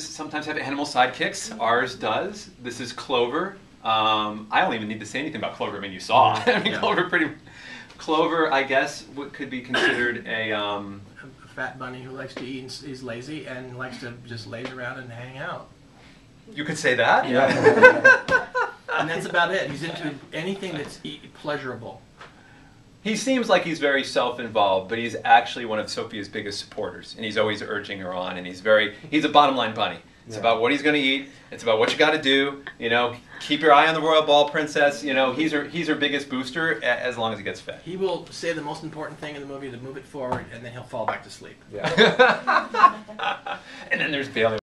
sometimes have animal sidekicks. Ours does. This is Clover. Um, I don't even need to say anything about Clover. I mean, you saw. I mean, Yeah. Clover pretty. Clover, I guess, what could be considered a. Um, A fat bunny who likes to eat and is lazy and likes to just laze around and hang out. you could say that. Yeah. and that's about it. He's into anything that's e- pleasurable. He seems like he's very self-involved, but he's actually one of Sofia's biggest supporters, and he's always urging her on. And he's very. He's a bottom line bunny. It's Yeah. about what he's going to eat. It's about what you got to do. You know, keep your eye on the royal ball princess. You know, he's her. He's her biggest booster a- as long as he gets fed. He will say the most important thing in the movie to move it forward, and then he'll fall back to sleep. Yeah. and then there's Bailey.